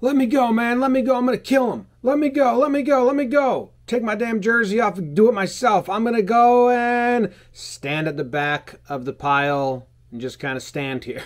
Let me go, man. Let me go. I'm going to kill him. Let me go. Let me go. Let me go. Take my damn jersey off and do it myself. I'm going to go and stand at the back of the pile and just kind of stand here.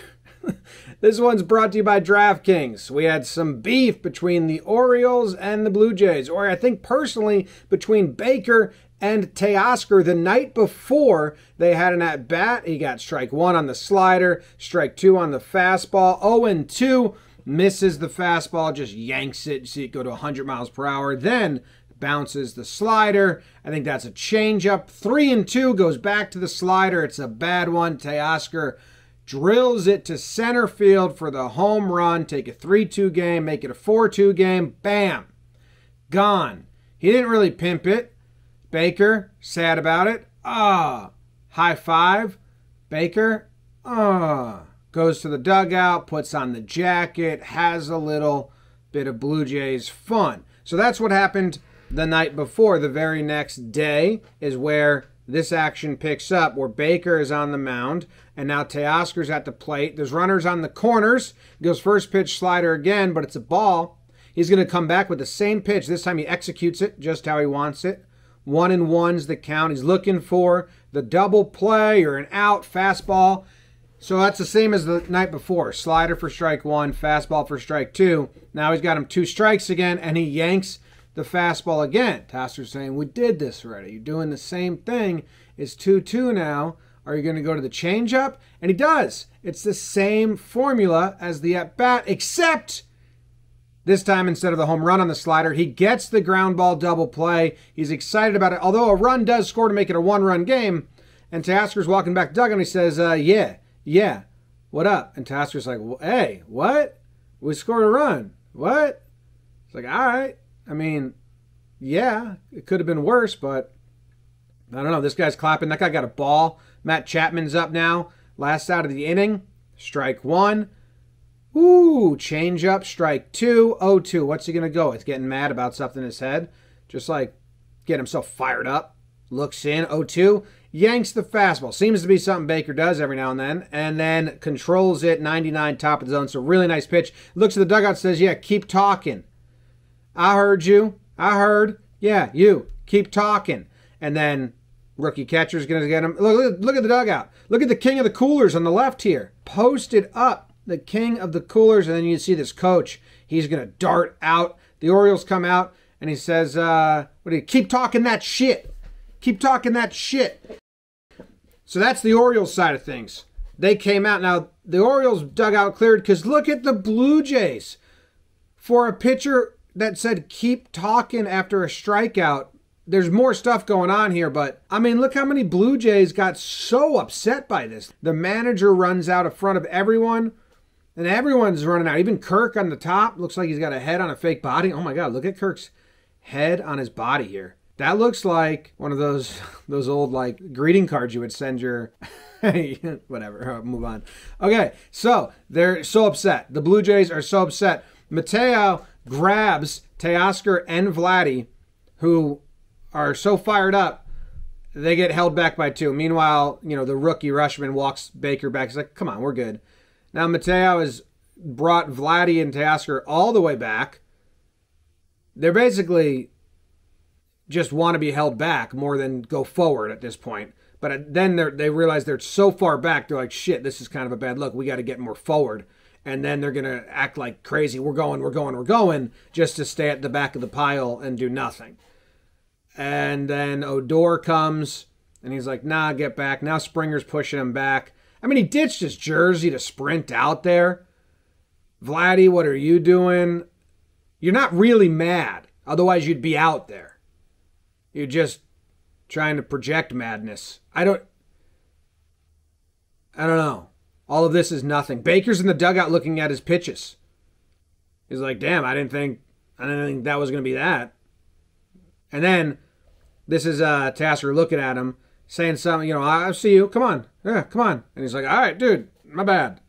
this one's brought to you by DraftKings. We had some beef between the Orioles and the Blue Jays, or I think personally between Baker and Teoscar the night before they had an at bat. He got strike one on the slider, strike two on the fastball, 0 2, misses the fastball, just yanks it, see it go to 100 miles per hour. Then bounces the slider. I think that's a changeup. Three and two goes back to the slider. It's a bad one. Teoscar drills it to center field for the home run. Take a 3 2 game, make it a 4 2 game. Bam! Gone. He didn't really pimp it. Baker, sad about it. Ah, high five. Baker, ah, goes to the dugout, puts on the jacket, has a little bit of Blue Jays fun. So that's what happened the night before. The very next day is where this action picks up, where Baker is on the mound, and now Teoscar's at the plate. There's runners on the corners. Goes first pitch slider again, but it's a ball. He's going to come back with the same pitch. This time he executes it just how he wants it. One and one's the count. He's looking for the double play or an out fastball. So that's the same as the night before. Slider for strike one, fastball for strike two. Now he's got him two strikes again, and he yanks the fastball again. Tasker's saying, We did this already. You're doing the same thing. It's 2 2 now. Are you going to go to the changeup? And he does. It's the same formula as the at bat, except this time, instead of the home run on the slider, he gets the ground ball double play. He's excited about it. Although a run does score to make it a one run game. And Tasker's walking back Doug and he says, uh, Yeah, yeah, what up? And Tasker's like, Hey, what? We scored a run. What? It's like, All right. I mean, yeah, it could have been worse, but I don't know. This guy's clapping. That guy got a ball. Matt Chapman's up now. Last out of the inning. Strike one. Ooh, change up, strike two, oh two. What's he gonna go? It's getting mad about something in his head. Just like get himself fired up. Looks in, oh two, yanks the fastball. Seems to be something Baker does every now and then, and then controls it 99 top of the zone. So really nice pitch. Looks at the dugout, says, Yeah, keep talking. I heard you. I heard. Yeah, you. Keep talking. And then rookie catcher's going to get him. Look, look, at the dugout. Look at the king of the coolers on the left here. Posted up. The king of the coolers. And then you see this coach. He's going to dart out. The Orioles come out and he says, uh, what do you keep talking that shit? Keep talking that shit. So that's the Orioles side of things. They came out. Now, the Orioles dugout cleared because look at the Blue Jays. For a pitcher that said keep talking after a strikeout. There's more stuff going on here, but I mean, look how many Blue Jays got so upset by this. The manager runs out in front of everyone, and everyone's running out. Even Kirk on the top looks like he's got a head on a fake body. Oh my God, look at Kirk's head on his body here. That looks like one of those those old like greeting cards you would send your whatever. Uh, move on. Okay, so they're so upset. The Blue Jays are so upset. Mateo grabs Teoscar and Vladdy, who are so fired up, they get held back by two. Meanwhile, you know, the rookie Rutschman walks Baker back. He's like, come on, we're good. Now Mateo has brought Vladdy and Teoscar all the way back. They're basically just want to be held back more than go forward at this point. But uh, then they realize they're so far back, they're like, shit, this is kind of a bad look. We got to get more forward and then they're going to act like crazy. We're going, we're going, we're going, just to stay at the back of the pile and do nothing. And then Odor comes and he's like, nah, get back. Now Springer's pushing him back. I mean, he ditched his jersey to sprint out there. Vladdy, what are you doing? You're not really mad. Otherwise, you'd be out there. You're just trying to project madness. I don't. I don't know. All of this is nothing. Baker's in the dugout looking at his pitches. He's like, damn, I didn't think I didn't think that was gonna be that. And then this is uh Tasker looking at him, saying something, you know, I see you, come on. Yeah, come on. And he's like, All right, dude, my bad.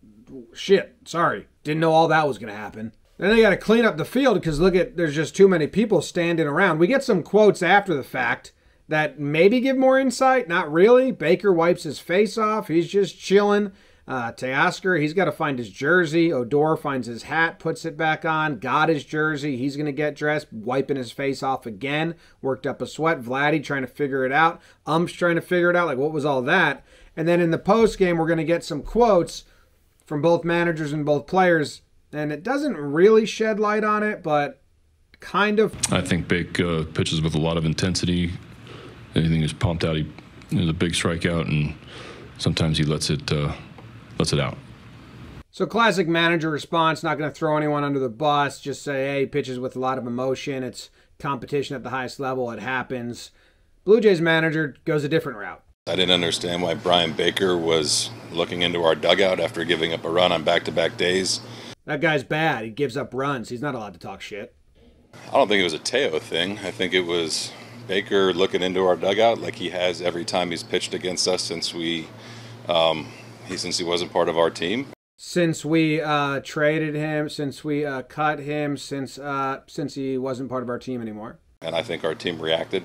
Shit, sorry. Didn't know all that was gonna happen. Then they got to clean up the field because look at there's just too many people standing around. We get some quotes after the fact that maybe give more insight. Not really. Baker wipes his face off. He's just chilling. Uh, Teoscar, he's got to find his jersey. Odor finds his hat, puts it back on, got his jersey. He's going to get dressed, wiping his face off again, worked up a sweat. Vladdy trying to figure it out. Ump's trying to figure it out. Like, what was all that? And then in the post game, we're going to get some quotes from both managers and both players. And it doesn't really shed light on it, but kind of. I think Bake uh, pitches with a lot of intensity. Anything is pumped out. He is a big strikeout, and sometimes he lets it uh, lets it out. So classic manager response, not going to throw anyone under the bus, just say, hey, pitches with a lot of emotion. It's competition at the highest level. It happens. Blue Jays manager goes a different route. I didn't understand why Bryan Baker was looking into our dugout after giving up a run on back-to-back days. That guy's bad. He gives up runs. He's not allowed to talk shit. I don't think it was a Teo thing. I think it was Baker looking into our dugout like he has every time he's pitched against us since we um, he since he wasn't part of our team. Since we uh, traded him, since we uh, cut him, since uh, since he wasn't part of our team anymore. And I think our team reacted.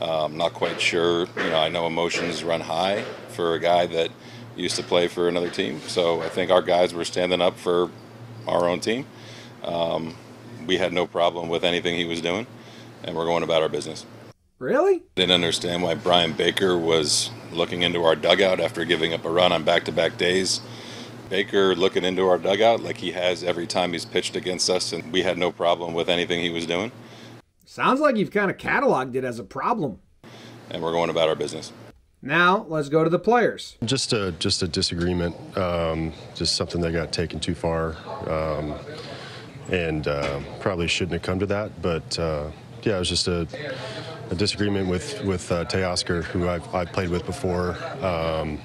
Um, not quite sure. You know, I know emotions run high for a guy that used to play for another team. So I think our guys were standing up for our own team. Um, we had no problem with anything he was doing, and we're going about our business. Really? Didn't understand why Bryan Baker was looking into our dugout after giving up a run on back to back days. Baker looking into our dugout like he has every time he's pitched against us, and we had no problem with anything he was doing. Sounds like you've kind of cataloged it as a problem. And we're going about our business. Now let's go to the players. Just a just a disagreement, um, just something that got taken too far, um, and uh, probably shouldn't have come to that. But uh, yeah, it was just a, a disagreement with with uh, Teoscar, who I've, I've played with before, um,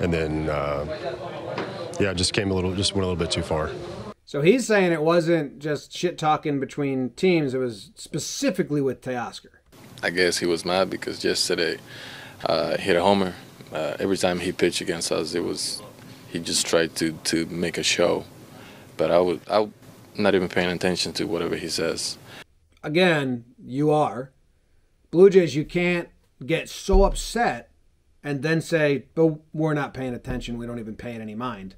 and then uh, yeah, just came a little, just went a little bit too far. So he's saying it wasn't just shit talking between teams; it was specifically with Teoscar. I guess he was mad because yesterday uh, hit a homer. Uh, every time he pitched against us, it was he just tried to to make a show. But I would I not even paying attention to whatever he says. Again, you are Blue Jays. You can't get so upset and then say, "But we're not paying attention. We don't even pay it any mind."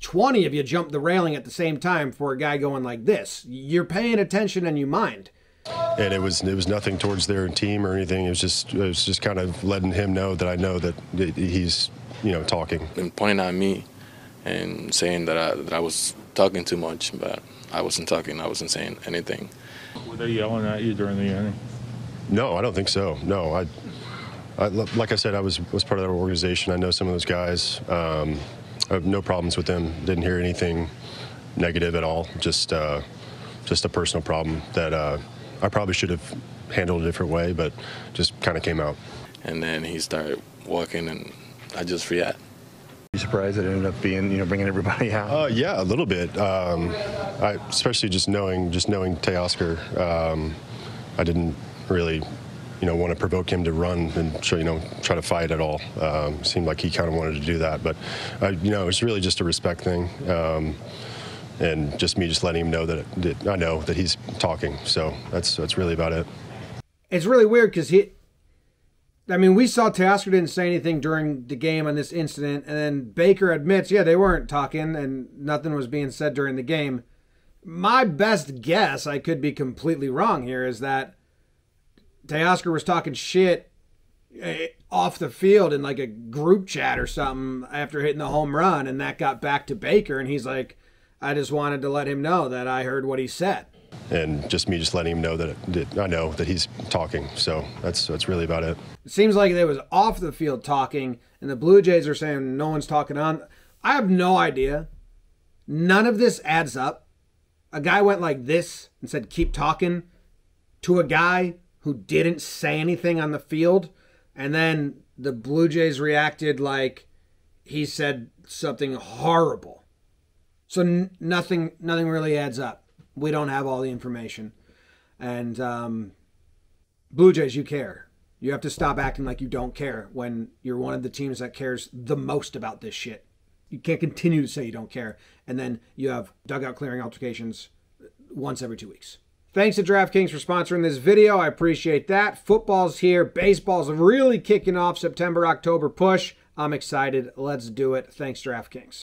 20 of you jump the railing at the same time for a guy going like this. You're paying attention and you mind and it was it was nothing towards their team or anything. It was just it was just kind of letting him know that I know that he's you know talking and pointing at me and saying that I, that I was talking too much, but I wasn't talking. I wasn't saying anything. Were they yelling at you during the inning? No, I don't think so. No, I, I like I said, I was was part of that organization. I know some of those guys. Um, I have no problems with them. Didn't hear anything negative at all. Just uh, just a personal problem that. Uh, I probably should have handled a different way, but just kind of came out. And then he started walking, and I just reacted. You surprised it ended up being, you know, bringing everybody out? Uh, yeah, a little bit. Um, I, especially just knowing, just knowing Teoscar, um, I didn't really, you know, want to provoke him to run and show, you know, try to fight at all. Um, seemed like he kind of wanted to do that, but, uh, you know, it's really just a respect thing. And just me just letting him know that, that I know that he's talking. So that's that's really about it. It's really weird because he. I mean, we saw Teoscar didn't say anything during the game on this incident, and then Baker admits, yeah, they weren't talking and nothing was being said during the game. My best guess, I could be completely wrong here, is that Teoscar was talking shit eh, off the field in like a group chat or something after hitting the home run, and that got back to Baker, and he's like, I just wanted to let him know that I heard what he said. And just me just letting him know that, that I know that he's talking. So that's that's really about it. It seems like they was off the field talking, and the Blue Jays are saying no one's talking on. I have no idea. None of this adds up. A guy went like this and said, keep talking to a guy who didn't say anything on the field. And then the Blue Jays reacted like he said something horrible. So nothing nothing really adds up. We don't have all the information, and um, Blue Jays, you care. You have to stop acting like you don't care when you're one of the teams that cares the most about this shit. You can't continue to say you don't care, and then you have dugout clearing altercations once every two weeks. Thanks to DraftKings for sponsoring this video. I appreciate that. Football's here. Baseball's really kicking off September October push. I'm excited. Let's do it. Thanks, DraftKings.